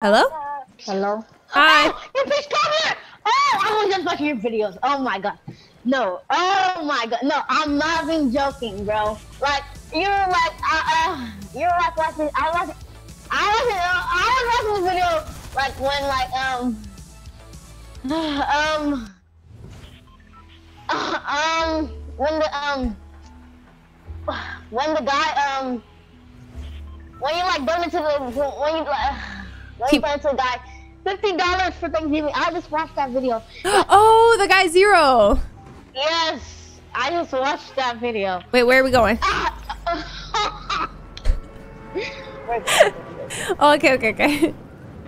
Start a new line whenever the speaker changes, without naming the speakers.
Hello?
Hello?
Hi.
Oh, your bitch cover! Oh, I was just watching your videos. Oh my god. No. Oh my god. No, I'm not even joking, bro. Like, you're like, uh, uh you're like watching, I was, I was, I was watching this video, like, when, like, um, um, uh, um, when the, um, when the guy, um, when you, like, donate to the, when you, like, when you
Keep-
donate to the guy, fifty dollars for Thanksgiving. I just watched that video.
Oh, the guy zero.
Yes, I just watched that video.
Wait, where are we going?
Ah.
Oh, okay, okay, okay.